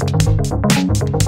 Música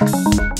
Thanks.